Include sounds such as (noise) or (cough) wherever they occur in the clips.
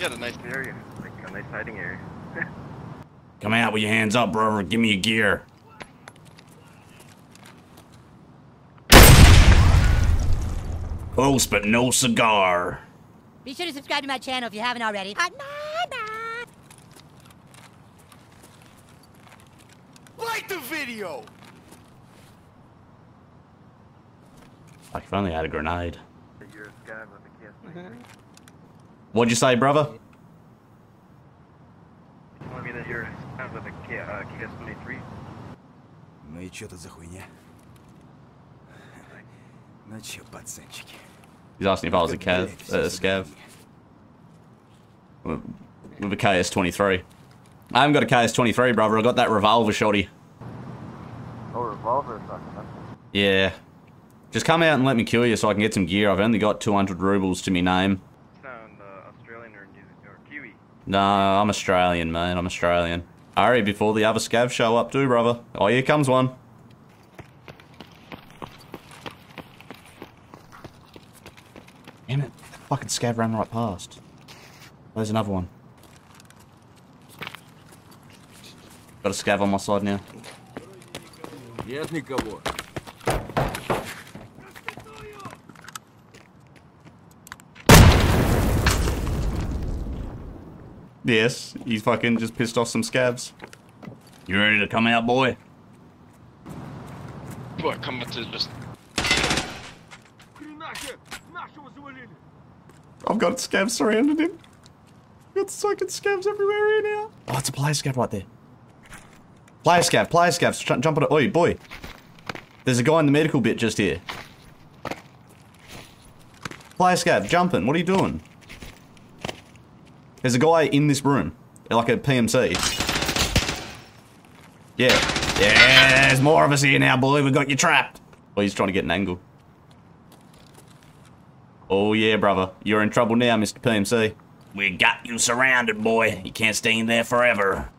got a nice area, like a nice hiding area. (laughs) Come out with your hands up, brother. Give me your gear. Close, but no cigar. Be sure to subscribe to my channel if you haven't already. Like the video! Like if I only had a grenade. What'd you say, brother? Tell me that you're a scav with a K, uh, KS-23. Ну и что тут за хуйня? Ну чё, пацанчики? He's asking if I was a cav, uh, a scav. With with a KS-23. I haven't got a KS-23, brother. I got that revolver shotty. Oh, revolver fucking. That's Yeah. Just come out and let me kill you so I can get some gear. I've only got 200 rubles to me name. No, I'm Australian, man. I'm Australian. Hurry before the other scavs show up too, brother. Oh, here comes one. Damn it. Fucking scav ran right past. There's another one. Got a scav on my side now. Нет никого. Yes, he's fucking just pissed off some scavs. You ready to come out, boy? What, come up to just... I've got scavs surrounding him. I've Got fucking scavs everywhere here now. Oh, it's a player scav right there. Player scav, player scav, j- jump on it. Oi, boy. There's a guy in the medical bit just here. Player scav, jumping. What are you doing? There's a guy in this room, like a PMC. Yeah. Yeah, there's more of us here now, boy. We got you trapped. Well, he's trying to get an angle. Oh yeah, brother. You're in trouble now, Mr. PMC. We got you surrounded, boy. You can't stay in there forever.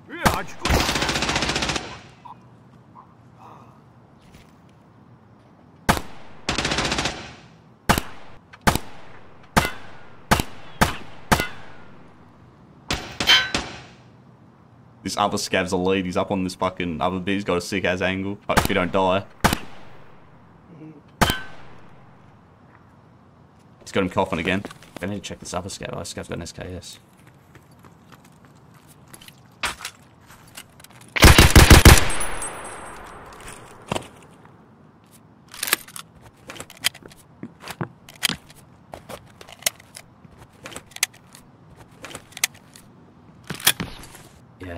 This other scav's a lead. He's up on this fucking other bit. He's got a sick ass angle. If you don't die. He's got him coughing again. I need to check this other scav. Oh, scav's got an SKS.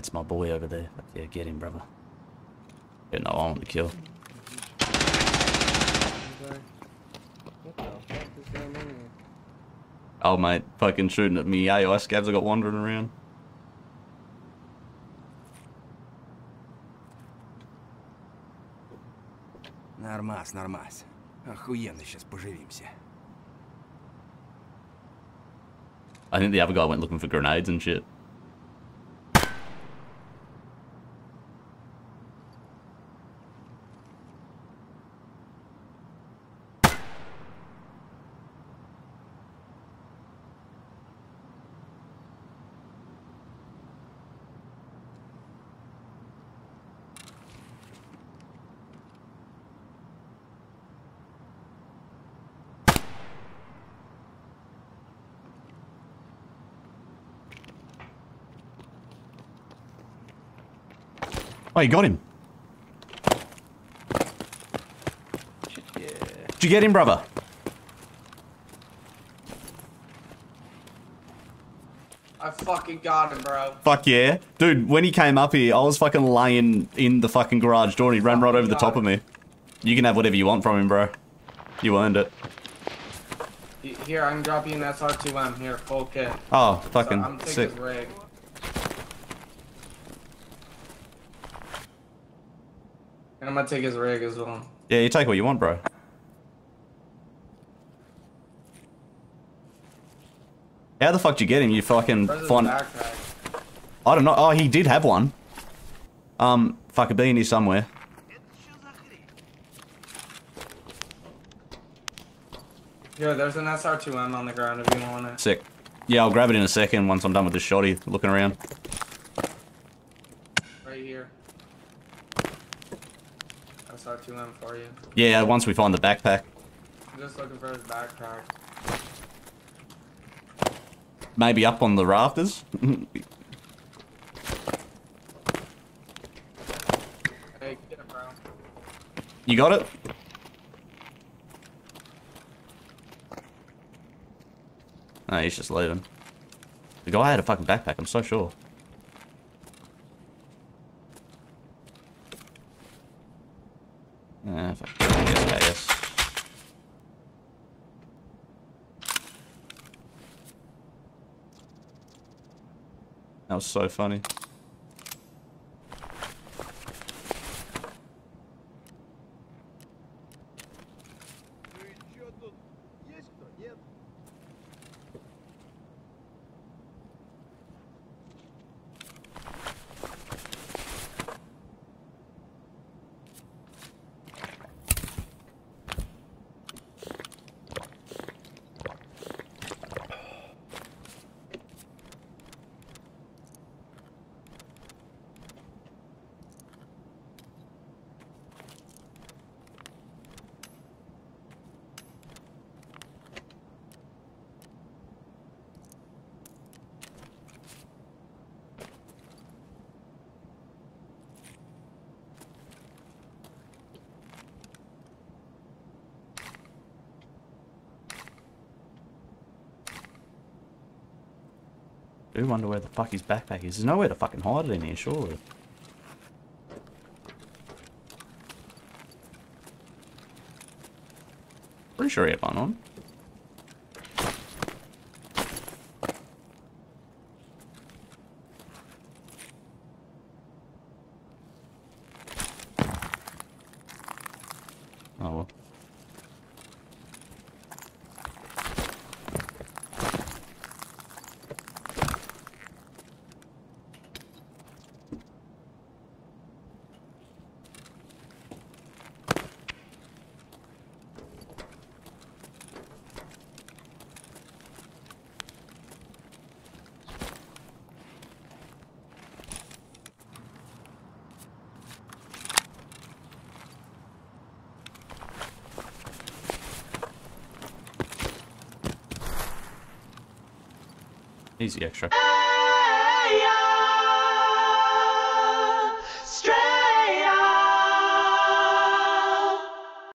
That's my boy over there. Yeah, get him, brother. Yeah, no, I want to kill. Oh, mate, fucking shooting at me AIS scavs I got wandering around. Нормас, нормас. Охуенно сейчас поживимся. I think the other guy went looking for grenades and shit. Oh, you got him. Did you get him, brother? I fucking got him, bro. Fuck yeah. Dude, when he came up here, I was fucking laying in the fucking garage door and he ran right over the top of me. You can have whatever you want from him, bro. You earned it. Here, I can drop you an SR2M. Here, full kit. Oh, So fucking I'm sick. his rig. And I'm gonna take his rig as well. Yeah, you take what you want, bro. How the fuck did you get him? You fucking find... I don't know. Oh, he did have one. Um, fuck, a beanie somewhere. Here, there's an SR2M on the ground if you want it. Sick. Yeah, I'll grab it in a second once I'm done with this shoddy looking around. Right here. SR2M for you. Yeah, once we find the backpack. I'm just looking for his backpack. Maybe up on the rafters. (laughs) Hey, get it, bro. you got it? No, he's just leaving. The guy had a fucking backpack, I'm so sure. Yes. That was so funny. Do wonder where the fuck his backpack is. There's nowhere to fucking hide it in here, surely. Pretty sure he had one on. Oh well. Easy extra.